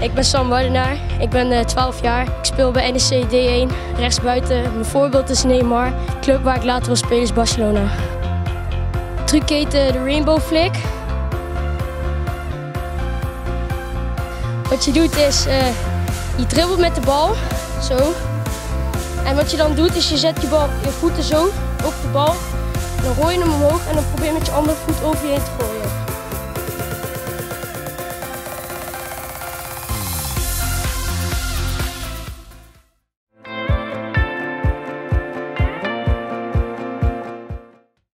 Ik ben Sam Wardenaar, ik ben eh, 12 jaar. Ik speel bij NEC D1, rechtsbuiten. Mijn voorbeeld is Neymar. De club waar ik later wil spelen is Barcelona. De truc heet eh, de Rainbow Flick. Wat je doet is, uh, je dribbelt met de bal, zo. En wat je dan doet is, je zet je, bal, je voeten zo op de bal. Dan gooi je hem omhoog en dan probeer je met je andere voet over je heen te gooien.